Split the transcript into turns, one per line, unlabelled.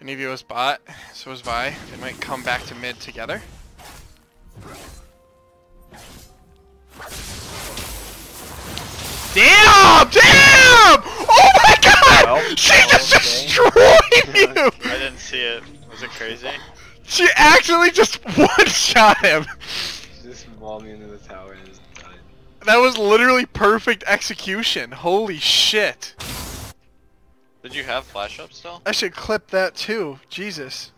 Any of you was bot, so was Vi. They might come back to mid together. Damn! Damn! Oh my god!
Well,
she just
okay.
destroyed you!
I didn't see it. Was it crazy?
She actually just one-shot him!
She just mauled me into the tower and just died.
That was literally perfect execution. Holy shit.
Did you have flash up still?
I should clip that too. Jesus.